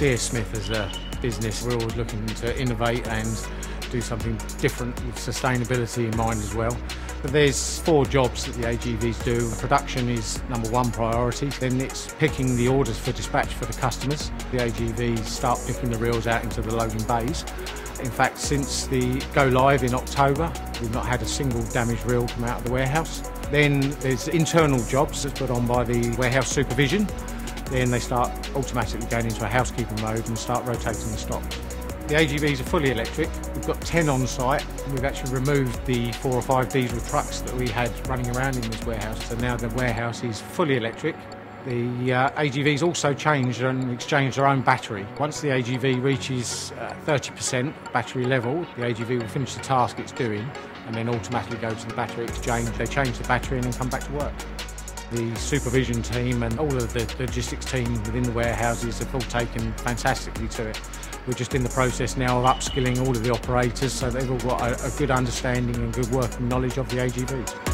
DS Smith as a business, we're always looking to innovate and do something different with sustainability in mind as well. But there's four jobs that the AGVs do. Production is number one priority, then it's picking the orders for dispatch for the customers. The AGVs start picking the reels out into the loading bays. In fact, since the go live in October, we've not had a single damaged reel come out of the warehouse. Then there's internal jobs that's put on by the warehouse supervision. Then they start automatically going into a housekeeping mode and start rotating the stock. The AGVs are fully electric. We've got 10 on site. We've actually removed the four or five diesel trucks that we had running around in this warehouse. So now the warehouse is fully electric. The uh, AGVs also changed and exchanged their own battery. Once the AGV reaches uh, 30% battery level, the AGV will finish the task it's doing and then automatically go to the battery exchange. They change the battery and then come back to work. The supervision team and all of the logistics team within the warehouses have all taken fantastically to it. We're just in the process now of upskilling all of the operators so they've all got a, good understanding and good working knowledge of the AGVs.